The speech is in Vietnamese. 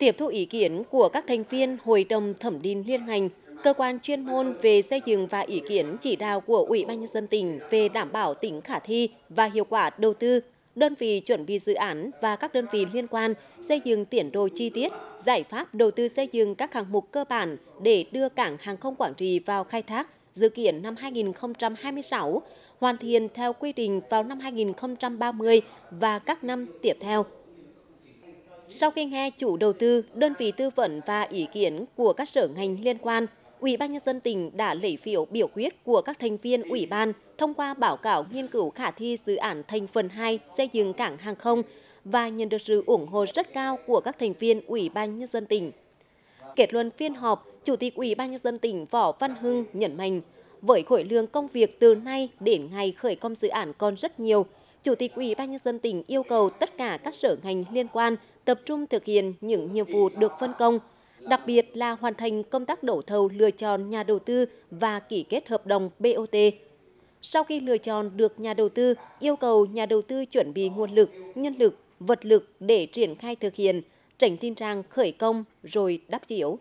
tiếp thu ý kiến của các thành viên hội đồng thẩm định liên ngành, cơ quan chuyên môn về xây dựng và ý kiến chỉ đạo của ủy ban nhân dân tỉnh về đảm bảo tính khả thi và hiệu quả đầu tư, đơn vị chuẩn bị dự án và các đơn vị liên quan xây dựng tiến độ chi tiết, giải pháp đầu tư xây dựng các hạng mục cơ bản để đưa cảng hàng không quảng trị vào khai thác dự kiến năm hai nghìn không trăm hai mươi sáu, hoàn thiện theo quy định vào năm hai nghìn không trăm ba mươi và các năm tiếp theo sau khi nghe chủ đầu tư, đơn vị tư vấn và ý kiến của các sở ngành liên quan, ủy ban nhân dân tỉnh đã lấy phiếu biểu quyết của các thành viên ủy ban thông qua báo cáo nghiên cứu khả thi dự án thành phần hai xây dựng cảng hàng không và nhận được sự ủng hộ rất cao của các thành viên ủy ban nhân dân tỉnh. Kết luận phiên họp, chủ tịch ủy ban nhân dân tỉnh võ văn hưng nhấn mạnh, với khối lượng công việc từ nay đến ngày khởi công dự án còn rất nhiều chủ tịch ủy ban nhân dân tỉnh yêu cầu tất cả các sở ngành liên quan tập trung thực hiện những nhiệm vụ được phân công đặc biệt là hoàn thành công tác đấu thầu lựa chọn nhà đầu tư và ký kết hợp đồng BOT. Sau khi lựa chọn được nhà đầu tư, yêu cầu nhà đầu tư chuẩn bị nguồn lực, nhân lực, vật lực để triển khai thực hiện, tránh tình trạng khởi công rồi đắp chiếu.